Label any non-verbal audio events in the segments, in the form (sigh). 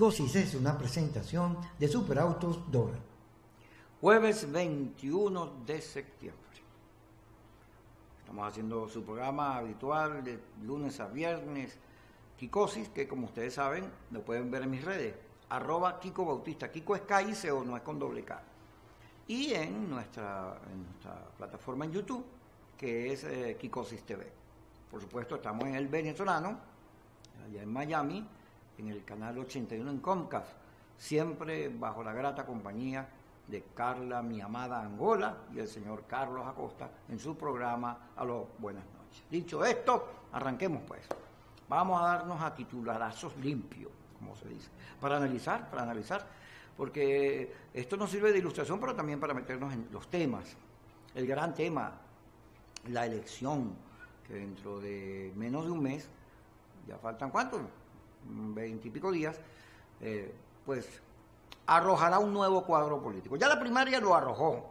Kikosis es una presentación de Superautos Dora. Jueves 21 de septiembre. Estamos haciendo su programa habitual de lunes a viernes, Kikosis, que como ustedes saben, lo pueden ver en mis redes, arroba Kiko Bautista. Kiko es K o no es con doble K. Y en nuestra, en nuestra plataforma en YouTube, que es eh, Kikosis TV. Por supuesto, estamos en el venezolano, allá en Miami, en el canal 81 en Comcast, siempre bajo la grata compañía de Carla, mi amada Angola, y el señor Carlos Acosta en su programa A los Buenas noches. Dicho esto, arranquemos pues. Vamos a darnos a titularazos limpios, como se dice, para analizar, para analizar, porque esto nos sirve de ilustración, pero también para meternos en los temas. El gran tema, la elección, que dentro de menos de un mes, ya faltan cuántos, veintipico días, eh, pues arrojará un nuevo cuadro político. Ya la primaria lo arrojó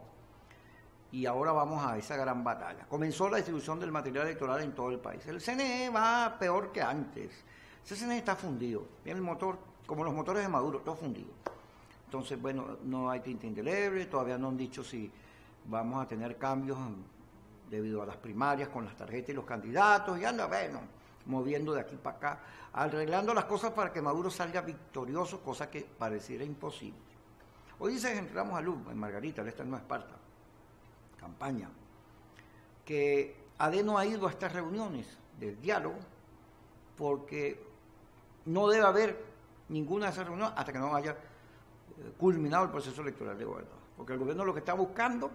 y ahora vamos a esa gran batalla. Comenzó la distribución del material electoral en todo el país. El CNE va peor que antes. Ese CNE está fundido. Tiene el motor, como los motores de Maduro, todo fundido. Entonces, bueno, no hay tinta indeleble, todavía no han dicho si vamos a tener cambios debido a las primarias con las tarjetas y los candidatos, y anda, bueno, moviendo de aquí para acá, arreglando las cosas para que Maduro salga victorioso, cosa que pareciera imposible. Hoy dice Henry Ramos Alú, en Margarita, esta no Esparta, campaña, que AD no ha ido a estas reuniones del diálogo porque no debe haber ninguna de esas reuniones hasta que no haya eh, culminado el proceso electoral de gobierno. Porque el gobierno lo que está buscando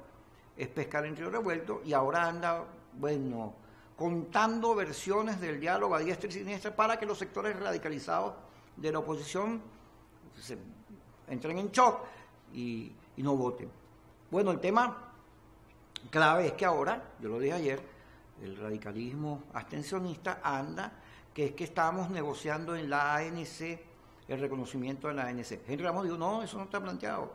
es pescar entre revuelto y ahora anda, bueno, contando versiones del diálogo a diestra y siniestra para que los sectores radicalizados de la oposición entren en shock y, no voten. Bueno, el tema clave es que ahora, yo lo dije ayer, el radicalismo abstencionista anda, que es que estamos negociando en la ANC el reconocimiento de la ANC. Henry Ramos dijo, no, eso no está planteado.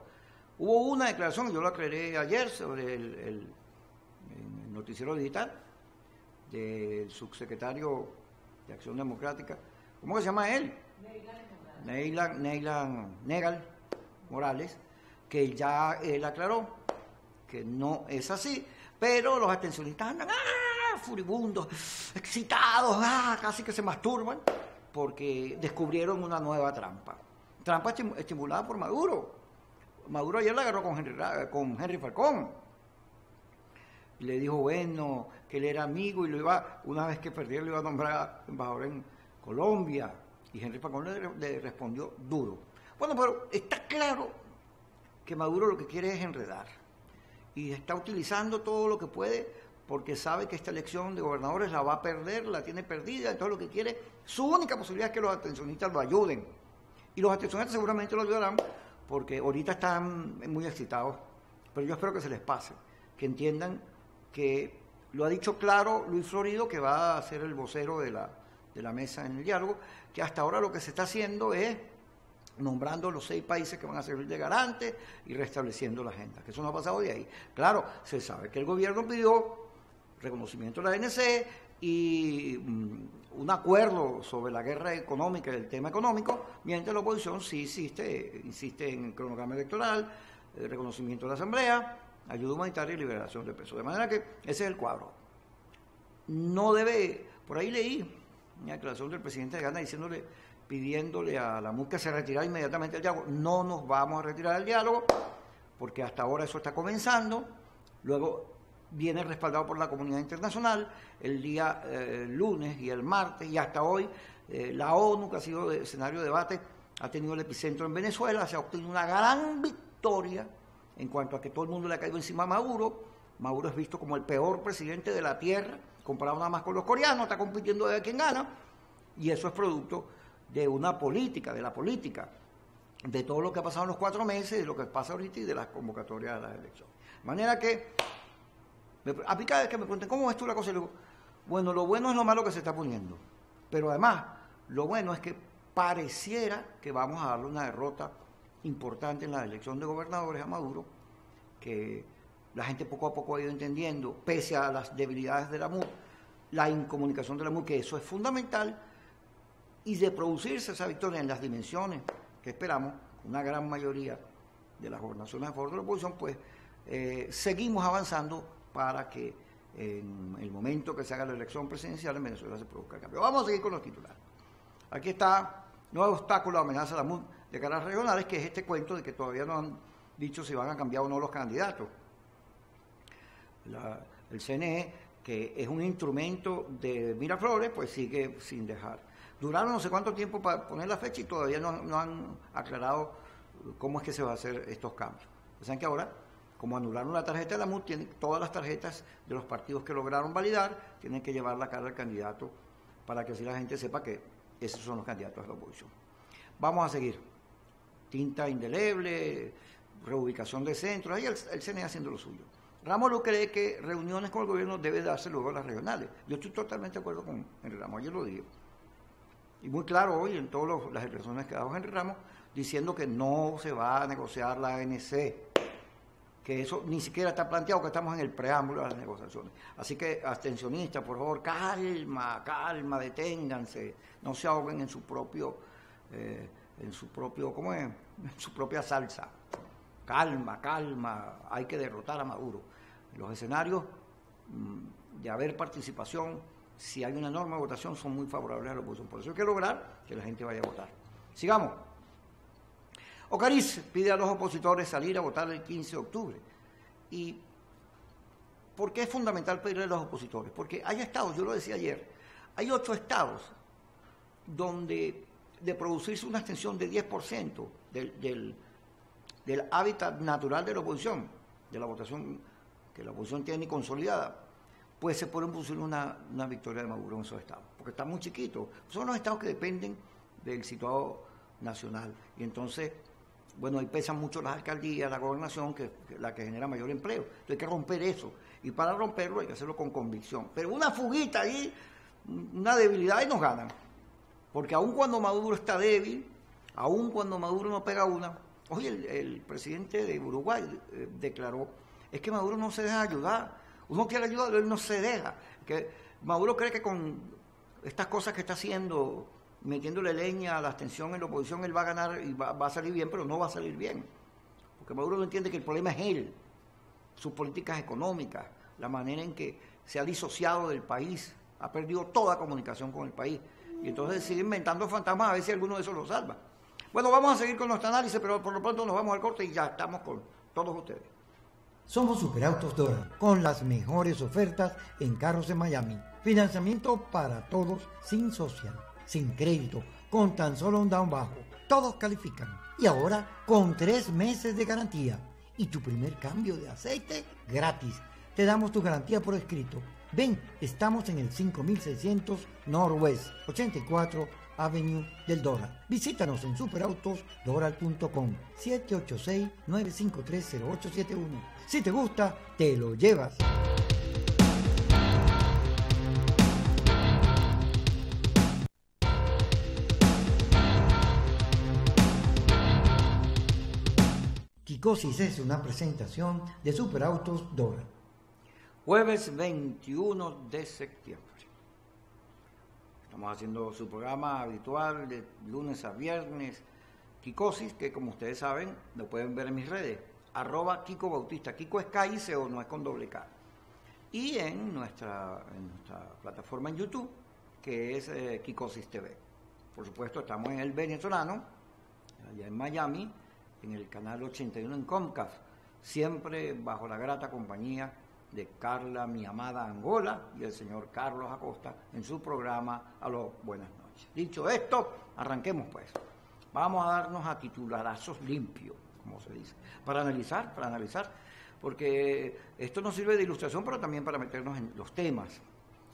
Hubo una declaración, yo lo aclaré ayer sobre el noticiero digital, del subsecretario de Acción Democrática, ¿cómo se llama él? Neylan, Neylan, Negal Morales, que ya él aclaró que no es así, pero los atencionistas andan ¡ah! furibundos, excitados, ¡ah! casi que se masturban, porque descubrieron una nueva trampa. Trampa estimulada por Maduro. Maduro ayer la agarró con Henry, con Henry Falcón y le dijo, bueno, que él era amigo y lo iba, una vez que perdió, lo iba a nombrar embajador en Colombia. Y Henry Pacón le, respondió duro. Bueno, pero está claro que Maduro lo que quiere es enredar. Y está utilizando todo lo que puede porque sabe que esta elección de gobernadores la va a perder, la tiene perdida, todo lo que quiere, su única posibilidad es que los atencionistas lo ayuden. Y los atencionistas seguramente lo ayudarán porque ahorita están muy excitados, pero yo espero que se les pase, que entiendan que lo ha dicho claro Luis Florido, que va a ser el vocero de la, de la mesa en el diálogo, que hasta ahora lo que se está haciendo es nombrando los seis países que van a servir de garante y restableciendo la agenda, que eso no ha pasado de ahí. Claro, se sabe que el gobierno pidió reconocimiento de la ANC y mm, un acuerdo sobre la guerra económica y el tema económico, mientras la oposición sí insiste, insiste en el cronograma electoral, el reconocimiento de la Asamblea, ayuda humanitaria y liberación de peso. De manera que ese es el cuadro. No debe, por ahí leí una declaración del presidente de Ghana diciéndole, pidiéndole a la MUC que se retirara inmediatamente del diálogo. No nos vamos a retirar del diálogo, porque hasta ahora eso está comenzando. Luego viene respaldado por la comunidad internacional el día eh, lunes y el martes, y hasta hoy eh, la ONU, que ha sido escenario de debate, ha tenido el epicentro en Venezuela, se ha obtenido una gran victoria en cuanto a que todo el mundo le ha caído encima a Maduro. Maduro es visto como el peor presidente de la tierra, comparado nada más con los coreanos, está compitiendo de quién gana, y eso es producto de una política, de la política, de todo lo que ha pasado en los cuatro meses, de lo que pasa ahorita y de las convocatorias de las elecciones. De manera que, a mí cada vez que me preguntan, ¿cómo es tú la cosa? Le digo, bueno, lo bueno es lo malo que se está poniendo, pero además, lo bueno es que pareciera que vamos a darle una derrota importante en la elección de gobernadores a Maduro, que la gente poco a poco ha ido entendiendo, pese a las debilidades de la MUR, la incomunicación de la MUR, que eso es fundamental, y de producirse esa victoria en las dimensiones que esperamos, una gran mayoría de las gobernaciones a favor de la oposición, pues eh, seguimos avanzando para que en el momento que se haga la elección presidencial en Venezuela se produzca el cambio. Vamos a seguir con los titulares. Aquí está, nuevo obstáculo, amenaza la MUD de caras regionales, que es este cuento de que todavía no han dicho si van a cambiar o no los candidatos. el CNE, que es un instrumento de Miraflores, pues sigue sin dejar. Duraron no sé cuánto tiempo para poner la fecha y todavía no, han aclarado cómo es que se va a hacer estos cambios. Saben que ahora, como anularon la tarjeta de la MUD, tienen todas las tarjetas de los partidos que lograron validar, tienen que llevar la cara al candidato para que así la gente sepa que esos son los candidatos de la oposición. Vamos a seguir. Tinta indeleble, reubicación de centros, ahí el, el CNE haciendo lo suyo. Ramos lo cree que reuniones con el gobierno debe darse luego a las regionales. Yo estoy totalmente de acuerdo con Henry Ramos, ayer lo digo. Y muy claro hoy en todas las expresiones que ha dado Henry Ramos, diciendo que no se va a negociar la ANC, que eso ni siquiera está planteado, que estamos en el preámbulo de las negociaciones. Así que, abstencionistas, por favor, calma, calma, deténganse, no se ahoguen en su propio, eh, en su propio, ¿cómo es? Su propia salsa calma, calma, hay que derrotar a Maduro. Los escenarios mm, de haber participación, si hay una enorme votación, son muy favorables a la oposición. Por eso hay que lograr que la gente vaya a votar. Sigamos. Ocariz pide a los opositores salir a votar el 15 de octubre. ¿Y por qué es fundamental pedirle a los opositores? Porque hay estados, yo lo decía ayer, hay ocho estados donde de producirse una extensión de 10% del del hábitat natural de la oposición, de la votación que la oposición tiene consolidada, pues se puede producir una, victoria de Maduro en esos estados, porque están muy chiquitos. Son los estados que dependen del situado nacional. Y entonces, bueno, ahí pesan mucho las alcaldías, la gobernación, que, es la que genera mayor empleo. Entonces hay que romper eso. Y para romperlo hay que hacerlo con convicción. Pero una fuguita ahí, una debilidad y nos ganan. Porque aun cuando Maduro está débil, aun cuando Maduro no pega una, Hoy el, presidente de Uruguay eh, declaró, es que Maduro no se deja ayudar. Uno quiere ayudar, él no se deja. Que Maduro cree que con estas cosas que está haciendo, metiéndole leña a la abstención en la oposición, él va a ganar y va, a salir bien, pero no va a salir bien. Porque Maduro no entiende que el problema es él, sus políticas económicas, la manera en que se ha disociado del país, ha perdido toda comunicación con el país. Y entonces sigue inventando fantasmas a ver si alguno de esos lo salva. Bueno, vamos a seguir con nuestro análisis, pero por lo pronto nos vamos al corte y ya estamos con todos ustedes. Somos Superautos Dora, con las mejores ofertas en carros en Miami. Financiamiento para todos, sin social, sin crédito, con tan solo un down bajo. Todos califican. Y ahora con tres meses de garantía. Y tu primer cambio de aceite gratis. Te damos tu garantía por escrito. Ven, estamos en el 5600 Northwest 84 Avenue del Dora. Visítanos en superautosdoral.com 786-953-0871. Si te gusta, te lo llevas. Kikosis es una presentación de Superautos Dora. Jueves 21 de septiembre. Estamos haciendo su programa habitual de lunes a viernes, Kikosis, que como ustedes saben, lo pueden ver en mis redes, arroba Kiko Bautista. Kiko es K o no es con doble K. Y en nuestra, plataforma en YouTube, que es eh, Kikosis TV. Por supuesto, estamos en el venezolano, allá en Miami, en el canal 81 en Comcast, siempre bajo la grata compañía de Carla, mi amada Angola, y el señor Carlos Acosta en su programa A los Buenas noches. Dicho esto, arranquemos pues. Vamos a darnos a titularazos limpios, como se dice, para analizar, para analizar, porque esto nos sirve de ilustración, pero también para meternos en los temas.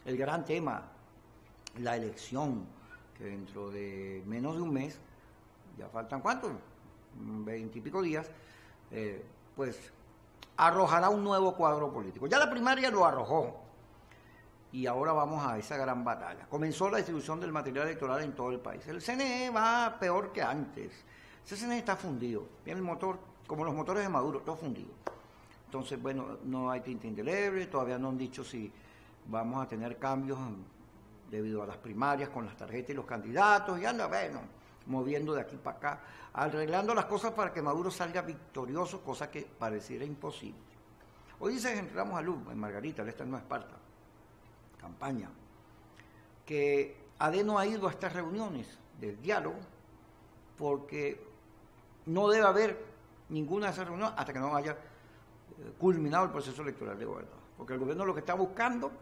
El gran tema, la elección, que dentro de menos de un mes, ya faltan cuántos, veintipico días, eh, pues arrojará un nuevo cuadro político. Ya la primaria lo arrojó. Y ahora vamos a esa gran batalla. Comenzó la distribución del material electoral en todo el país. El CNE va peor que antes. Ese CNE está fundido. Viene el motor, como los motores de Maduro, todo fundido. Entonces, bueno, no hay tinta indeleble, todavía no han dicho si vamos a tener cambios debido a las primarias con las tarjetas y los candidatos. Y anda, bueno, moviendo de aquí para acá, arreglando las cosas para que Maduro salga victorioso, cosa que pareciera imposible. Hoy dice Henry Ramos Alú, en Margarita, esta no Esparta, campaña, que AD no ha ido a estas reuniones del diálogo porque no debe haber ninguna de esas reuniones hasta que no haya eh, culminado el proceso electoral de gobernador. Porque el gobierno lo que está buscando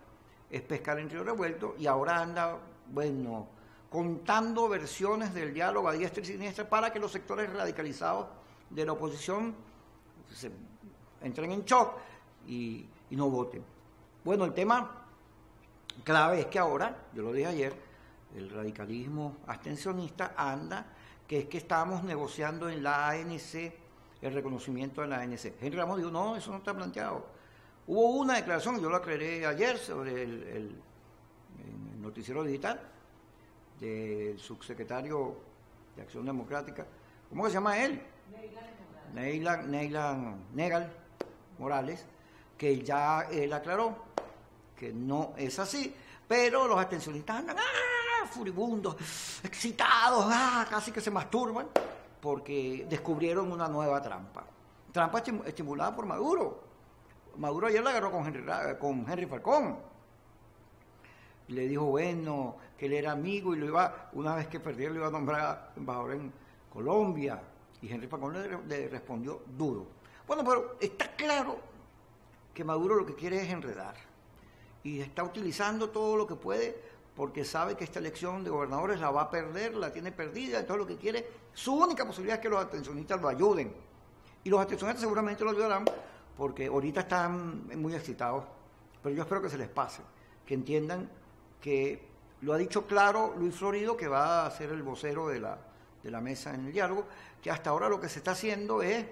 es pescar en río revuelto y ahora anda, bueno, contando versiones del diálogo a diestra y siniestra para que los sectores radicalizados de la oposición entren en shock y, no voten. Bueno, el tema clave es que ahora, yo lo dije ayer, el radicalismo abstencionista anda, que es que estábamos negociando en la ANC el reconocimiento de la ANC. Henry Ramos dijo, no, eso no está planteado. Hubo una declaración, yo lo aclaré ayer sobre el noticiero digital, del subsecretario de Acción Democrática, ¿cómo se llama él? Neylan, Neylan Negal Morales, que ya él aclaró que no es así, pero los atencionistas andan ¡ah! furibundos, excitados, ¡ah! casi que se masturban, porque descubrieron una nueva trampa. Trampa estimulada por Maduro. Maduro ayer la agarró con Henry, con Henry Falcón le dijo, bueno, que él era amigo y lo iba, una vez que perdió, lo iba a nombrar embajador en Colombia. Y Henry Falcón le, respondió duro. Bueno, pero está claro que Maduro lo que quiere es enredar. Y está utilizando todo lo que puede porque sabe que esta elección de gobernadores la va a perder, la tiene perdida, entonces lo que quiere, su única posibilidad es que los atencionistas lo ayuden. Y los atencionistas seguramente lo ayudarán porque ahorita están muy excitados, pero yo espero que se les pase, que entiendan que lo ha dicho claro Luis Florido, que va a ser el vocero de la, de la mesa en el diálogo, que hasta ahora lo que se está haciendo es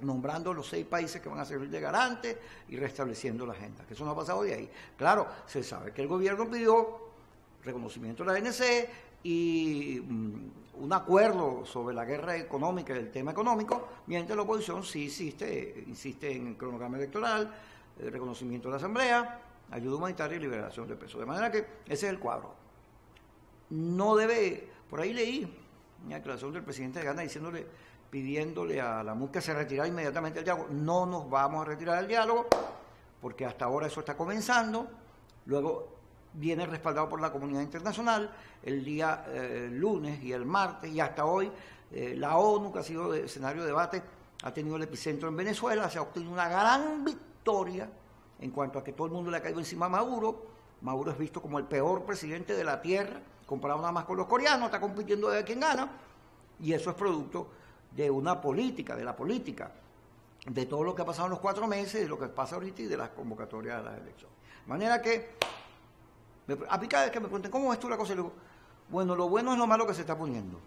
nombrando los seis países que van a servir de garante y restableciendo la agenda, que eso no ha pasado de ahí. Claro, se sabe que el gobierno pidió reconocimiento de la ANC y mm, un acuerdo sobre la guerra económica y el tema económico, mientras la oposición sí insiste, insiste en el cronograma electoral, el reconocimiento de la Asamblea, ayuda humanitaria y liberación de peso. De manera que ese es el cuadro. No debe, por ahí leí una declaración del presidente de Ghana diciéndole, pidiéndole a la MUC que se retirara inmediatamente del diálogo. No nos vamos a retirar del diálogo, porque hasta ahora eso está comenzando. Luego viene respaldado por la comunidad internacional el día eh, lunes y el martes, y hasta hoy eh, la ONU, que ha sido escenario de debate, ha tenido el epicentro en Venezuela, se ha obtenido una gran victoria en cuanto a que todo el mundo le ha caído encima a Maduro. Maduro es visto como el peor presidente de la tierra, comparado nada más con los coreanos, está compitiendo de quien gana, y eso es producto de una política, de la política, de todo lo que ha pasado en los cuatro meses, de lo que pasa ahorita y de las convocatorias de las elecciones. De manera que, a mí cada vez que me pregunten, ¿cómo es tú la cosa? Le digo, bueno, lo bueno es lo malo que se está poniendo,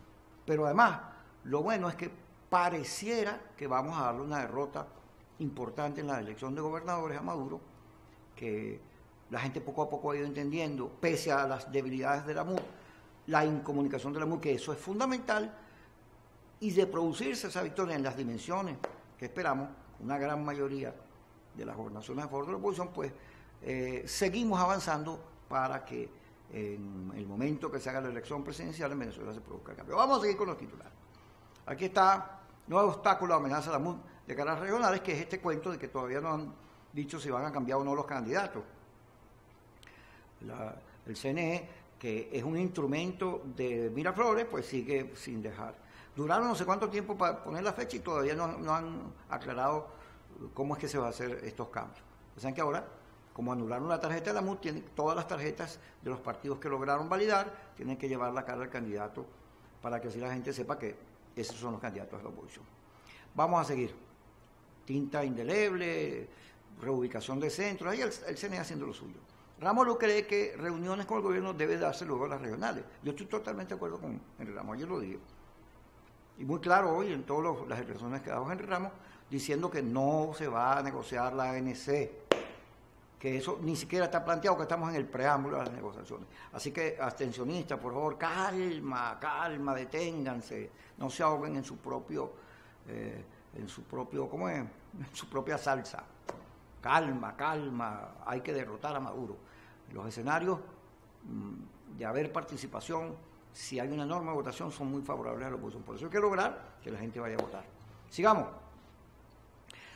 pero además, lo bueno es que pareciera que vamos a darle una derrota importante en la elección de gobernadores a Maduro, que la gente poco a poco ha ido entendiendo, pese a las debilidades de la MUD, la incomunicación de la MUD, que eso es fundamental, y de producirse esa victoria en las dimensiones que esperamos, una gran mayoría de las gobernaciones a favor de la oposición, pues eh, seguimos avanzando para que en el momento que se haga la elección presidencial en Venezuela se produzca el cambio. Vamos a seguir con los titulares. Aquí está, nuevo obstáculo, amenaza a la MUD de caras regionales, que es este cuento de que todavía no han dicho si van a cambiar o no los candidatos. el CNE, que es un instrumento de Miraflores, pues sigue sin dejar. Duraron no sé cuánto tiempo para poner la fecha y todavía no, han aclarado cómo es que se va a hacer estos cambios. O sea que ahora, como anularon la tarjeta de la MUT, tienen, todas las tarjetas de los partidos que lograron validar tienen que llevar la cara al candidato para que así la gente sepa que esos son los candidatos de la oposición. Vamos a seguir tinta indeleble, reubicación de centros, ahí el, CNE haciendo lo suyo. Ramos lo cree que reuniones con el gobierno debe darse luego a las regionales. Yo estoy totalmente de acuerdo con Henry Ramos, ayer lo digo. Y muy claro hoy en todas las expresiones que ha dado Henry Ramos, diciendo que no se va a negociar la ANC, que eso ni siquiera está planteado, que estamos en el preámbulo de las negociaciones. Así que, abstencionistas, por favor, calma, calma, deténganse, no se ahoguen en su propio... Eh, en su propio, ¿cómo es? En su propia salsa. Calma, calma, hay que derrotar a Maduro. Los escenarios mm, de haber participación si hay una enorme votación, son muy favorables a la oposición. Por eso hay que lograr que la gente vaya a votar. Sigamos.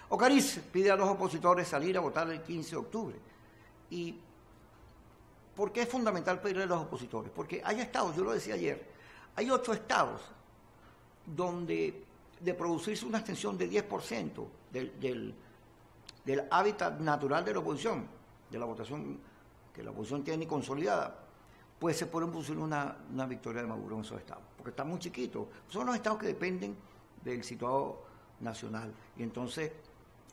Ocariz pide a los opositores salir a votar el 15 de octubre. ¿Y por qué es fundamental pedirle a los opositores? Porque hay estados, yo lo decía ayer, hay ocho estados donde de producirse una extensión de 10% del, del, del hábitat natural de la oposición, de la votación que la oposición tiene consolidada, pues se puede producir una, una victoria de Maduro en esos estados, porque están muy chiquitos. Son los estados que dependen del situado nacional. Y entonces,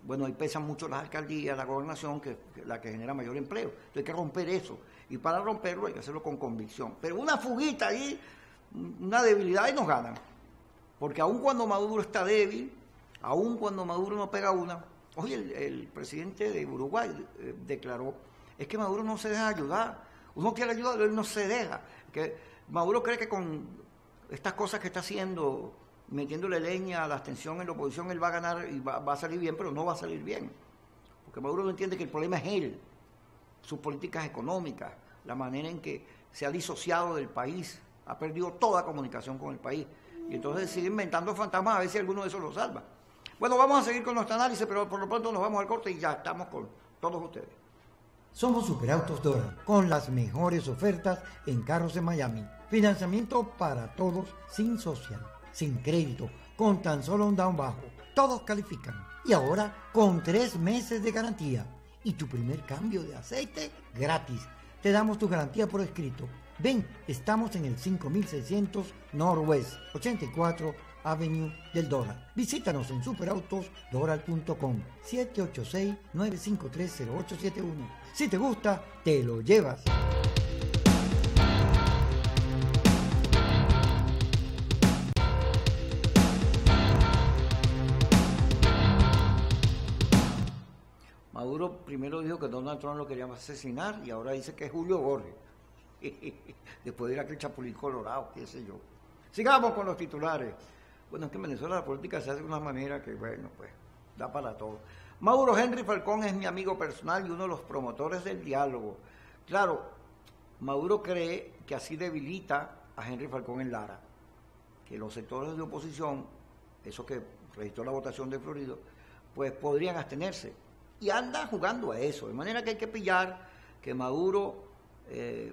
bueno, ahí pesan mucho las alcaldías, la gobernación, que, la que genera mayor empleo. Entonces hay que romper eso. Y para romperlo hay que hacerlo con convicción. Pero una fuguita ahí, una debilidad y nos ganan. Porque aun cuando Maduro está débil, aun cuando Maduro no pega una, hoy el, presidente de Uruguay eh, declaró, es que Maduro no se deja ayudar uno quiere ayudar, él no se deja. Que Maduro cree que con estas cosas que está haciendo, metiéndole leña a la abstención en la oposición, él va a ganar y va, a salir bien, pero no va a salir bien. Porque Maduro no entiende que el problema es él, sus políticas económicas, la manera en que se ha disociado del país, ha perdido toda comunicación con el país. Y entonces sigue inventando fantasmas a ver si alguno de esos lo salva. Bueno, vamos a seguir con nuestro análisis, pero por lo pronto nos vamos al corte y ya estamos con todos ustedes. Somos Superautos Dora, con las mejores ofertas en carros de Miami. Financiamiento para todos sin social, sin crédito, con tan solo un down bajo. Todos califican. Y ahora con tres meses de garantía. Y tu primer cambio de aceite gratis. Te damos tu garantía por escrito. Ven, estamos en el 5600 Northwest 84 Avenue del Dora. Visítanos en superautosdora.com 786-953-0871. Si te gusta, te lo llevas. Maduro primero dijo que Donald Trump lo quería asesinar y ahora dice que es Julio Borges. (laughs) Después de ir aquel Chapulín Colorado, qué sé yo. Sigamos con los titulares. Bueno, es que en Venezuela la política se hace de una manera que, bueno, pues, da para todo. Mauro Henry Falcón es mi amigo personal y uno de los promotores del diálogo. Claro, Maduro cree que así debilita a Henry Falcón en Lara, que los sectores de oposición, esos que registró la votación de Florido, pues podrían abstenerse. Y anda jugando a eso, de manera que hay que pillar que Maduro, eh,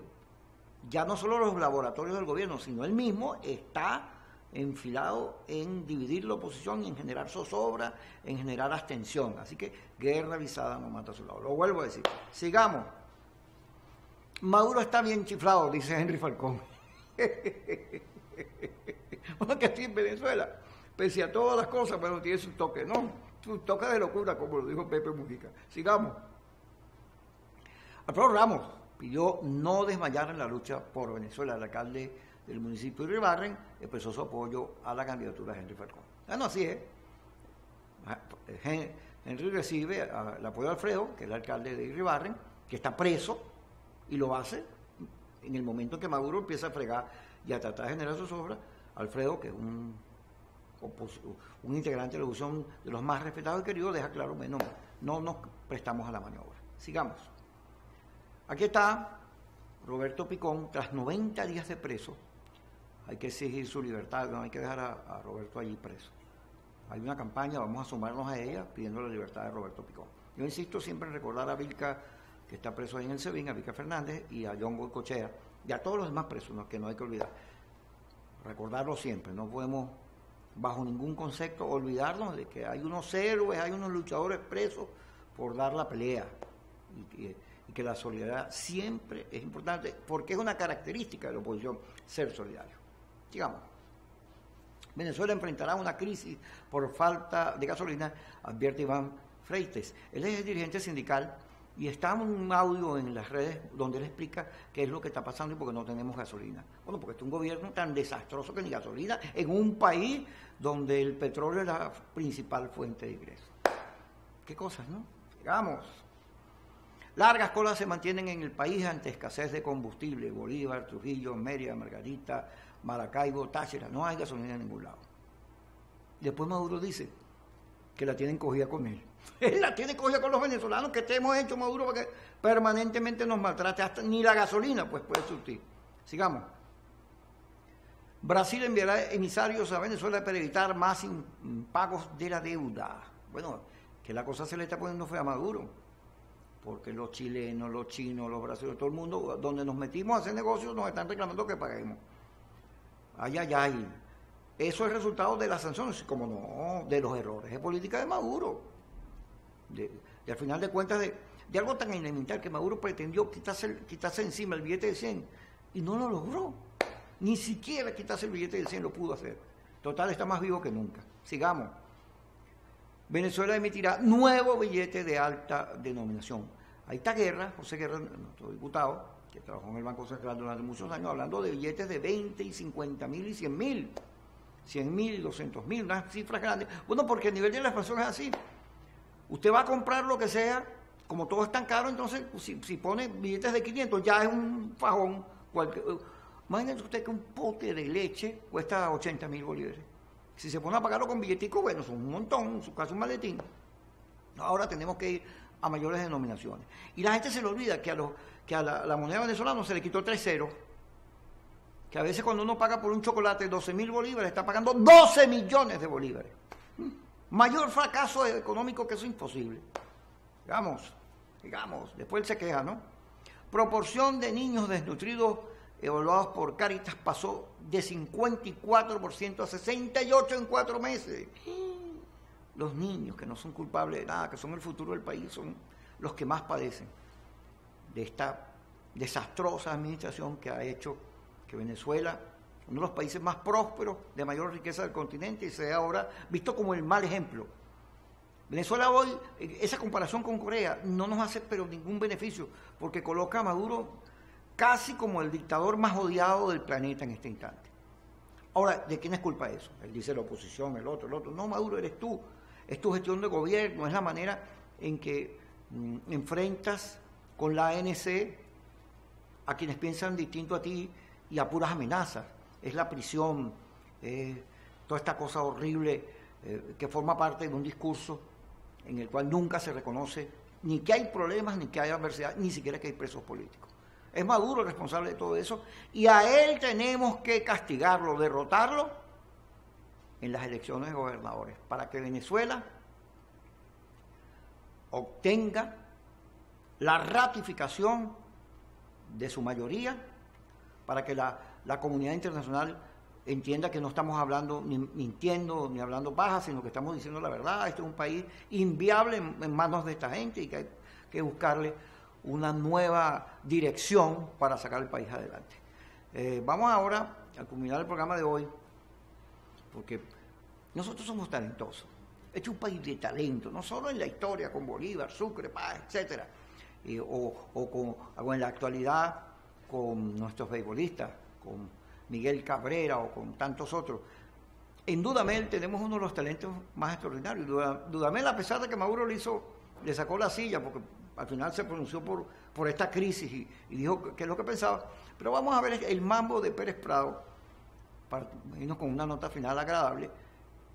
ya no solo los laboratorios del gobierno, sino él mismo está enfilado en dividir la oposición en generar zozobra, en generar abstención. Así que guerra avisada no mata a su lado. Lo vuelvo a decir. Sigamos. Maduro está bien chiflado, dice Henry Falcón. (laughs) bueno, que estoy en Venezuela, pese a todas las cosas, pero tiene su toque, ¿no? Su toque de locura, como lo dijo Pepe Mujica. Sigamos. Alfredo Ramos pidió no desmayar en la lucha por Venezuela. El alcalde del municipio de expresó su apoyo a la candidatura de Henry Falcón. Ah, no, así es. Ah, Henry recibe el apoyo de Alfredo, que es el alcalde de Ribarren, que está preso y lo hace en el momento en que Maduro empieza a fregar y a tratar de generar sus obras. Alfredo, que es un, integrante de la oposición de los más respetados y queridos, deja claro, menos no nos prestamos a la maniobra. Sigamos. Aquí está Roberto Picón, tras 90 días de preso, hay que exigir su libertad, no hay que dejar a, Roberto allí preso. Hay una campaña, vamos a sumarnos a ella pidiendo la libertad de Roberto Picón. Yo insisto siempre en recordar a Vilca, que está preso ahí en el SEBIN, a Vilca Fernández y a John Goycochea, y a todos los demás presos, que no hay que olvidar. Recordarlo siempre, no podemos bajo ningún concepto olvidarnos de que hay unos héroes, hay unos luchadores presos por dar la pelea. Que la solidaridad siempre es importante porque es una característica de la oposición ser solidario. Sigamos. Venezuela enfrentará una crisis por falta de gasolina, advierte Iván Freites. Él es el dirigente sindical y está un audio en las redes donde él explica qué es lo que está pasando y por qué no tenemos gasolina. Bueno, porque es un gobierno tan desastroso que ni gasolina en un país donde el petróleo es la principal fuente de ingresos. Qué cosas, ¿no? Sigamos. Largas colas se mantienen en el país ante escasez de combustible. Bolívar, Trujillo, Mérida, Margarita, Maracaibo, Táchira, no hay gasolina en ningún lado. Después Maduro dice que la tienen cogida con él. (laughs) Él la tiene cogida con los venezolanos que te hemos hecho, Maduro, para que permanentemente nos maltrate, hasta ni la gasolina pues puede surtir. Sigamos. Brasil enviará emisarios a Venezuela para evitar más pagos de la deuda. Bueno, que la cosa se le está poniendo fea a Maduro, porque los chilenos, los chinos, los brasileños, todo el mundo, donde nos metimos a hacer negocios, nos están reclamando que paguemos. Ay, ay, ay. Eso es resultado de las sanciones, como no, de los errores de política de Maduro. De, al final de cuentas, de, de algo tan elemental que Maduro pretendió quitarse, quitarse encima el billete de 100 y no lo logró. Ni siquiera quitarse el billete de 100 lo pudo hacer. Total, está más vivo que nunca. Sigamos. Venezuela emitirá nuevo billete de alta denominación. Ahí está Guerra, José Guerra, nuestro diputado, que trabajó en el Banco Central durante muchos años, hablando de billetes de 20 y 50 mil y 100 mil. 100 mil, 200 mil, unas cifras grandes. Bueno, porque el nivel de la inflación es así. Usted va a comprar lo que sea, como todo es tan caro, entonces si, si pone billetes de 500 ya es un fajón. Cualquier, usted que un pote de leche cuesta 80 mil bolívares. Si se pone a pagarlo con billetico, bueno, son un montón, su caso un maletín. Ahora tenemos que ir a mayores denominaciones. Y la gente se le olvida que a, los, que a la, moneda venezolana se le quitó tres ceros. Que a veces cuando uno paga por un chocolate 12 mil bolívares, está pagando 12 millones de bolívares. Mayor fracaso económico que eso es imposible. Digamos, digamos, después él se queja, ¿no? Proporción de niños desnutridos evaluados por Caritas pasó de 54% a 68% en cuatro meses. Los niños que no son culpables de nada, que son el futuro del país, son los que más padecen de esta desastrosa administración que ha hecho que Venezuela, uno de los países más prósperos, de mayor riqueza del continente, sea ahora visto como el mal ejemplo. Venezuela hoy, esa comparación con Corea, no nos hace pero ningún beneficio, porque coloca a Maduro casi como el dictador más odiado del planeta en este instante. Ahora, ¿de quién es culpa eso? Él dice la oposición, el otro, el otro. No, Maduro, eres tú. Es tu gestión de gobierno, es la manera en que mm, enfrentas con la ANC a quienes piensan distinto a ti y a puras amenazas. Es la prisión, toda esta cosa horrible eh, que forma parte de un discurso en el cual nunca se reconoce ni que hay problemas, ni que hay adversidad, ni siquiera que hay presos políticos. Es Maduro el responsable de todo eso. Y a él tenemos que castigarlo, derrotarlo en las elecciones de gobernadores, para que Venezuela obtenga la ratificación de su mayoría, para que la, comunidad internacional entienda que no estamos hablando ni mintiendo ni hablando paja, sino que estamos diciendo la verdad. Este es un país inviable en manos de esta gente y que hay que buscarle una nueva dirección para sacar el país adelante. Eh, vamos ahora a culminar el programa de hoy, porque nosotros somos talentosos. Este es un país de talento, no solo en la historia con Bolívar, Sucre, Paz, etcétera, o, con, o en la actualidad con nuestros beisbolistas, con Miguel Cabrera o con tantos otros. En Dudamel tenemos uno de los talentos más extraordinarios. Dudamel, a pesar de que Maduro le hizo, le sacó la silla, porque al final se pronunció por, por esta crisis y, dijo qué es lo que pensaba. Pero vamos a ver el mambo de Pérez Prado, para con una nota final agradable,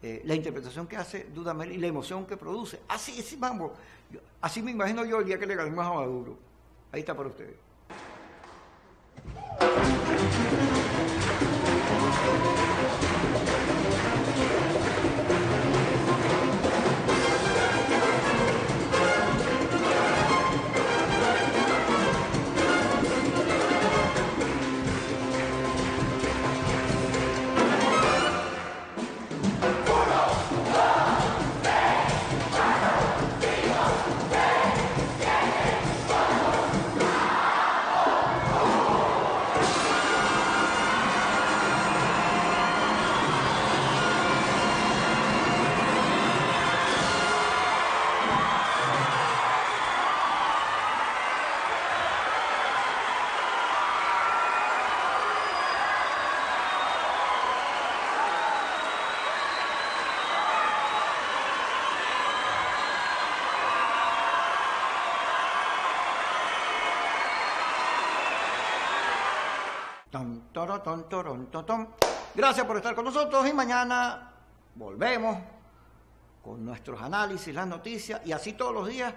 eh, la interpretación que hace Dudamel y la emoción que produce. Así, ese mambo. Así me imagino yo el día que le ganemos a Maduro. Ahí está para ustedes. Gracias por estar con nosotros y mañana volvemos con nuestros análisis, las noticias y así todos los días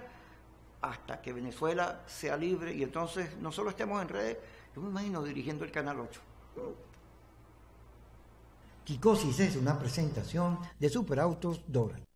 hasta que Venezuela sea libre y entonces no solo estemos en redes, yo me imagino dirigiendo el Canal 8. Kikosis es una presentación de Superautos Dora.